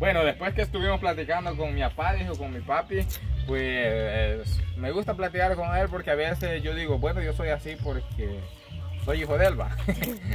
Bueno, después que estuvimos platicando con mi papá, dijo con mi papi, pues me gusta platicar con él porque a veces yo digo, bueno, yo soy así porque soy hijo de Elba.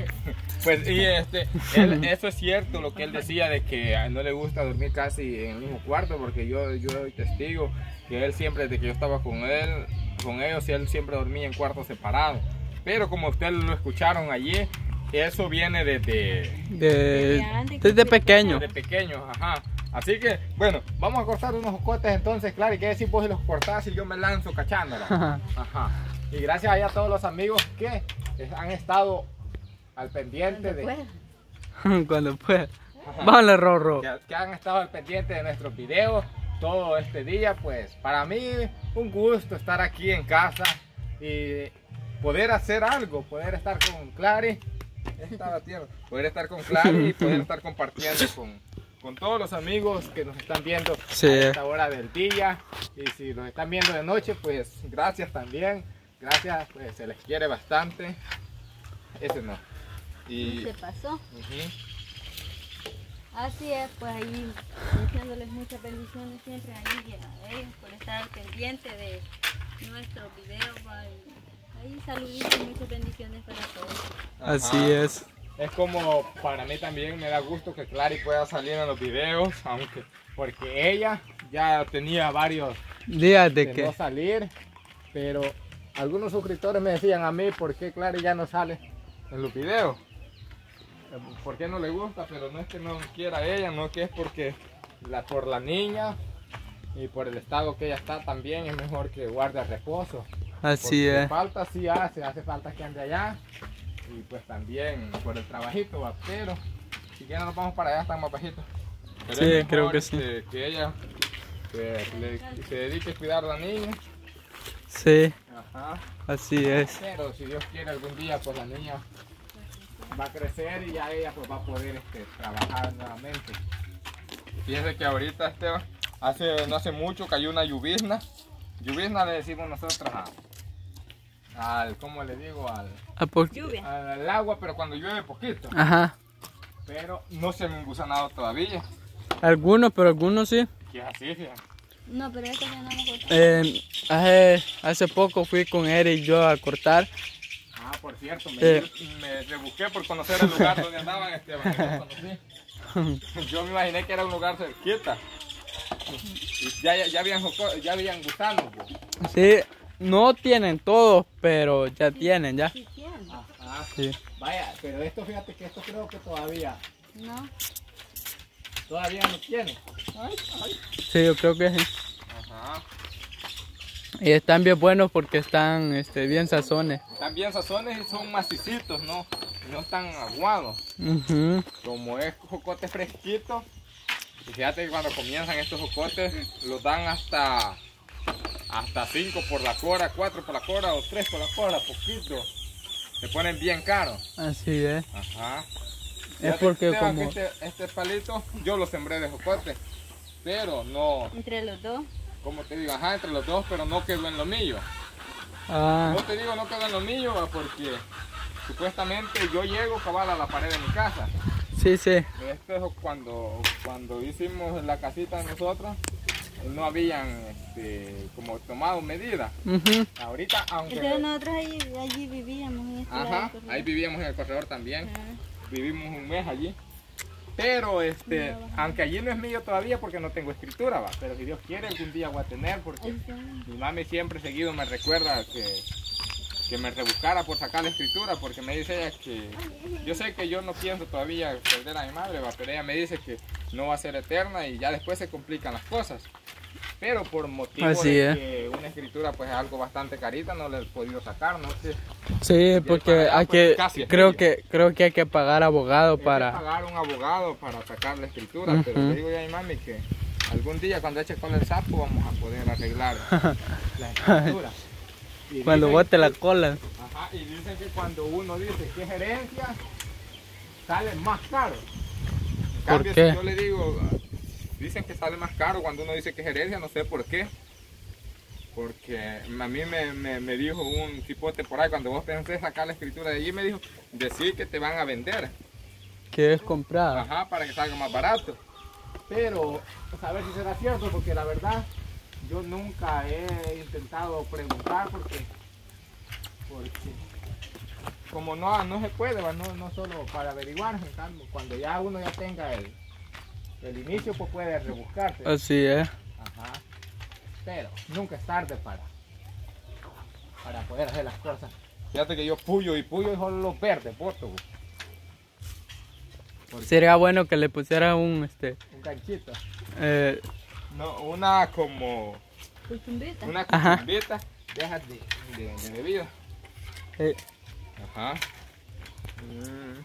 pues y este, él, eso es cierto lo que él decía de que no le gusta dormir casi en el mismo cuarto porque yo, yo soy testigo que él siempre, desde que yo estaba con él, con ellos, él siempre dormía en cuartos separados. Pero como ustedes lo escucharon allí, eso viene desde, de, desde pequeño. Desde pequeño, ajá. Así que, bueno, vamos a cortar unos cortes entonces, claro, y que decir vos los cortás y yo me lanzo cachándola. Ajá. Y gracias a todos los amigos que han estado al pendiente de... Cuando pueda. Vale, Rorro. Que, que han estado al pendiente de nuestros videos todo este día, pues para mí un gusto estar aquí en casa y poder hacer algo, poder estar con Clary, poder estar con Clary y poder estar compartiendo con, con todos los amigos que nos están viendo a esta hora del día y si nos están viendo de noche, pues gracias también, gracias, pues se les quiere bastante, ese no. Y se pasó. Así es, pues ahí deseándoles muchas bendiciones siempre a ellos por estar pendiente de nuestros videos. Saluditos y muchas bendiciones para todos. Así es. Es como para mí también me da gusto que Clary pueda salir en los videos, aunque porque ella ya tenía varios días de, que no salir, pero algunos suscriptores me decían a mí por qué Clary ya no sale en los videos por qué no le gusta, pero no es que no quiera ella, no que es porque la, por la niña y por el estado que ella está también es mejor que guarde reposo. Así es. Falta sí hace, hace falta que ande allá y pues también por el trabajito, va, pero si quieren nos vamos para allá, están más bajitos. sí, creo que sí. Que, ella se dedique a cuidar a la niña. Sí. Ajá. Así es. Pero si Dios quiere algún día, pues la niña va a crecer y ya ella pues va a poder este, trabajar nuevamente. Fíjense que ahorita Esteban, hace, no hace mucho cayó una lluvizna. Lluvizna le decimos nosotros al, ¿cómo le digo? Al, al, agua, pero cuando llueve poquito. Ajá. Pero no se me han nada todavía. Algunos, pero algunos sí. ¿Qué es así, fíjate? No, pero esto ya no lo eh, hace, hace poco fui con Eric y yo a cortar Ah, por cierto, me, me rebusqué por conocer el lugar donde andaban, Esteban. Yo me imaginé que era un lugar cerquita. ya, ya, habían, ya habían gustando. Pues. Sí, no tienen todos, pero ya tienen, ya. Sí, tienen. Ajá. Sí. Vaya, pero esto, fíjate que esto creo que todavía. No. Todavía no tiene. Ay, ay. Sí, yo creo que sí. Ajá. Y están bien buenos porque están este, bien sazones. Están bien sazones y son macicitos, ¿no? No están aguados. Como es jocote fresquito. Y fíjate que cuando comienzan estos jocotes los dan hasta hasta 5 por la cora, 4 por la cora o 3 por la cora, poquito. Se ponen bien caros. Así es. Ajá. Es porque como... Este, este palito yo lo sembré de jocote, pero no... Entre los dos como te digo, ajá, entre los dos, pero no quedó en lo mío. Ah. No te digo no quedó en lo mío porque supuestamente yo llego cabal a la pared de mi casa. Sí, sí. Esto es cuando, cuando hicimos la casita de nosotros, no habían este, como tomado medidas. Ahorita, aunque... Entonces nosotros allí vivíamos en este Ajá, ahí vivíamos en el corredor también. Vivimos un mes allí. Pero este, aunque allí no es mío todavía porque no tengo escritura, va. Pero si Dios quiere algún día voy a tener porque mi mami siempre seguido me recuerda que, que me rebuscara por sacar la escritura porque me dice ella que yo sé que yo no pienso todavía perder a mi madre, va, pero ella me dice que no va a ser eterna y ya después se complican las cosas. Pero por motivo de que una escritura pues es algo bastante carita, no le he podido sacar, no sé. Sí, porque hay que, creo que, creo que hay que pagar abogado para... Que pagar un abogado para sacar la escritura, pero le digo ya mi mami que algún día cuando eche con el sapo vamos a poder arreglar la escritura. cuando bote la cola. Ajá, y dicen que cuando uno dice que es herencia, sale más caro. ¿Por qué? yo le digo, Dicen que sale más caro cuando uno dice que es herencia, no sé por qué. Porque a mí me, dijo un cipote por ahí, cuando vos pensé sacar la escritura de allí, me dijo, decir que te van a vender. Que es comprada. Ajá, para que salga más barato. Pero, a ver si será cierto, porque la verdad, yo nunca he intentado preguntar porque, porque como no, no se puede, no, no solo para averiguar, cuando ya uno ya tenga el, el inicio, pues puede rebuscarse. Así es. Ajá. Pero nunca es tarde para, para poder hacer las cosas. Fíjate que yo puyo y puyo y solo los verdes, voto. Sería bueno que le pusiera un este un ganchito. Eh, no, una como cuchumbita. Una cuchumbita de, de, de, bebida. Eh. Ajá. Mm.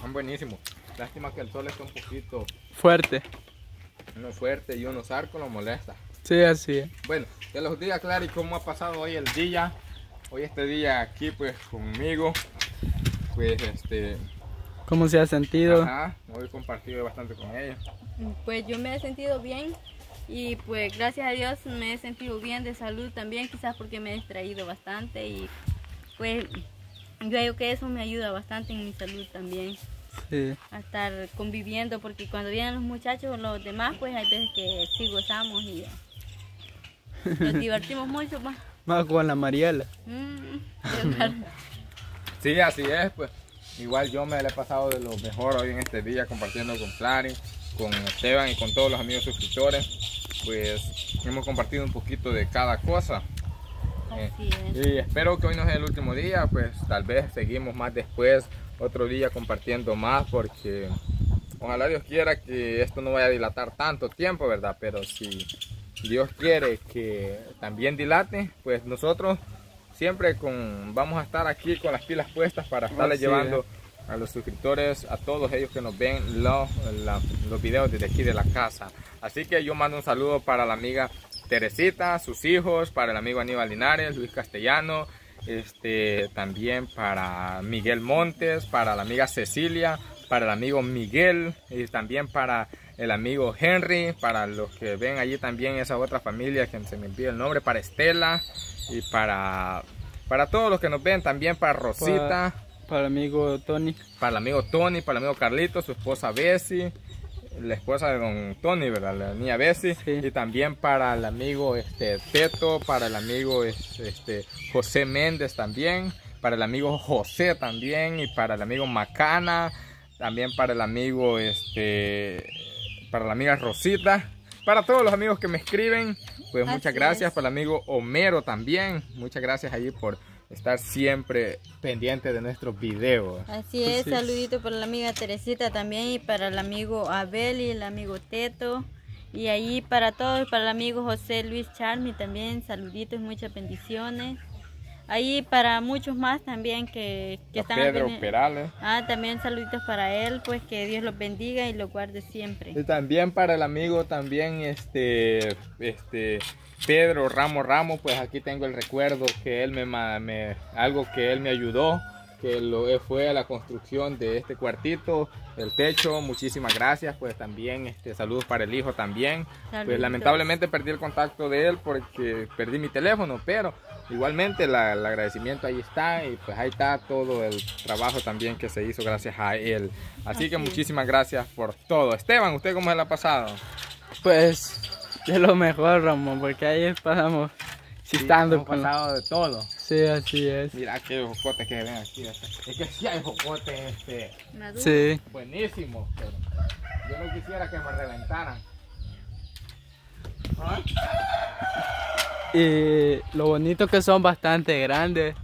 Son buenísimos. Lástima que el sol está un poquito fuerte. Uno fuerte y uno zarco lo molesta. Sí, así es. Bueno, que los días, Clary, cómo ha pasado hoy el día. Hoy este día aquí pues conmigo. Pues este ¿Cómo se ha sentido? Ajá, hoy he compartido bastante con ella. Pues yo me he sentido bien y pues gracias a Dios me he sentido bien de salud también, quizás porque me he distraído bastante y pues yo creo que eso me ayuda bastante en mi salud también. Sí. A estar conviviendo porque cuando vienen los muchachos, los demás, pues hay veces que sí gozamos y nos divertimos mucho más. Más con la Mariela. Mm, sí, así es, pues. Igual yo me la he pasado de lo mejor hoy en este día compartiendo con Clary, con Esteban y con todos los amigos suscriptores. Pues hemos compartido un poquito de cada cosa. Así Y espero que hoy no sea el último día, pues tal vez seguimos más después, otro día compartiendo más, porque ojalá Dios quiera que esto no vaya a dilatar tanto tiempo, ¿verdad? Pero si Dios quiere que también dilate, pues nosotros siempre con, vamos a estar aquí con las pilas puestas para estarle llevando a los suscriptores, a todos ellos que nos ven los, los videos desde aquí de la casa. Así que yo mando un saludo para la amiga Teresita, sus hijos, para el amigo Aníbal Linares, Luis Castellano, este, también para Miguel Montes, para la amiga Cecilia, para el amigo Miguel y también para el amigo Henry, para los que ven allí también esa otra familia que se me envía el nombre, para Estela, y para, para todos los que nos ven, también para Rosita. Para, el amigo Tony. Para el amigo Tony, para el amigo Carlito, su esposa Bessie, la esposa de don Tony, ¿verdad? La niña Bessie. Y también para el amigo este, Teto, para el amigo este, José Méndez también, para el amigo José también, y para el amigo Macana, también para el amigo, este, para la amiga Rosita para todos los amigos que me escriben, pues muchas gracias. Para el amigo Homero también. Muchas gracias allí por estar siempre pendiente de nuestros videos. Así es, saludito para la amiga Teresita también y para el amigo Abel y el amigo Teto. Y ahí para todos, para el amigo José Luis Charmi también, saluditos, muchas bendiciones. Ahí para muchos más también que, que están... Pedro Perales. Ah, también saluditos para él, pues que Dios los bendiga y los guarde siempre. Y también para el amigo también, este, este, Pedro Ramos Ramos, pues aquí tengo el recuerdo que él me, me algo que él me ayudó que lo fue a la construcción de este cuartito, el techo, muchísimas gracias, pues también este, saludos para el hijo también, pues lamentablemente perdí el contacto de él porque perdí mi teléfono, pero igualmente el agradecimiento ahí está y pues ahí está todo el trabajo también que se hizo gracias a él, así, que muchísimas gracias por todo. Esteban, ¿usted cómo se la ha pasado? Pues de lo mejor Ramón, porque ahí pasamos chistando sí, pasado de todo. Sí, así es. Mira qué jocote que ven aquí. Es que sí hay jocote este. Sí. Buenísimo, pero yo no quisiera que me reventaran. ¿Ah? Y lo bonito que son bastante grandes.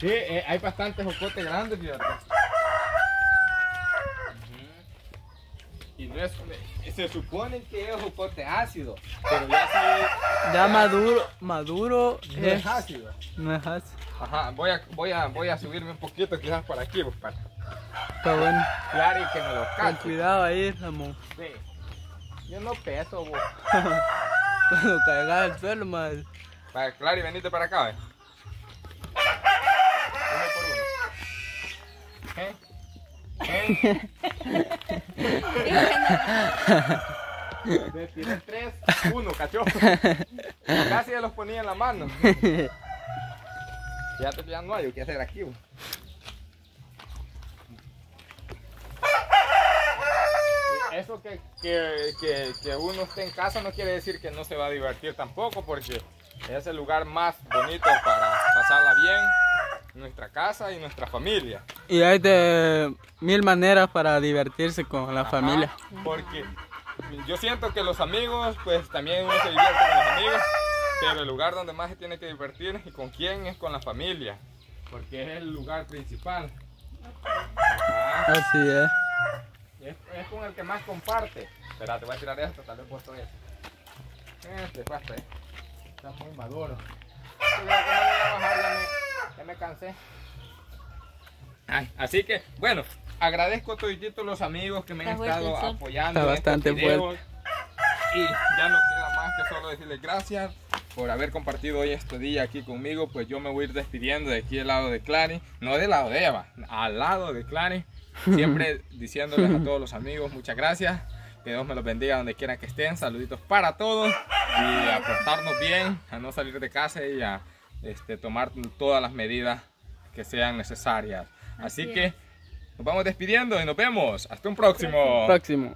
Sí, eh, hay bastantes jocotes grandes, fíjate. Y no es, se supone que es jocote ácido, pero ya sí. Ya maduro, maduro no es, ácido. No es ácido. Ajá, voy a, voy a, voy a subirme un poquito quizás para aquí, pues, para. Está bueno. Claro, y que me lo Con cuidado ahí, Ramón. Sí. Yo no peso, vos. Cuando caigas al suelo, más. Para, Clary, venite para acá, ¿eh? Uno por uno. ¿Eh? ¿Eh? Tiré tres, uno, cachorro. Casi ya los ponía en la mano. Que ya no hay, ¿qué hacer aquí? Eso eso que, que, uno esté en casa no quiere decir que no se va a divertir tampoco, porque es el lugar más bonito para pasarla bien, nuestra casa y nuestra familia. Y hay de mil maneras para divertirse con la familia. Porque yo siento que los amigos, pues también uno se divierte con los amigos, pero el lugar donde más se tiene que divertir y con quién es con la familia, porque es el lugar principal. Así es. es. con el que más comparte. Espera, te voy a tirar esto, tal vez puesto eso. Este, basta, eh. Está muy maduro. Ya me, cansé. así que, bueno, agradezco a todos los amigos que me han estado apoyando. Está bastante fuerte. Y ya no queda más que solo decirles gracias por haber compartido hoy este día aquí conmigo. Pues yo me voy a ir despidiendo de aquí al lado de Clary, no del lado de Eva, al lado de Clary. Siempre diciéndoles a todos los amigos muchas gracias. Que Dios me los bendiga donde quiera que estén. Saluditos para todos. Y a portarnos bien, a no salir de casa y a este, tomar todas las medidas que sean necesarias. Así, que nos vamos despidiendo y nos vemos. Hasta un próximo. Próximo.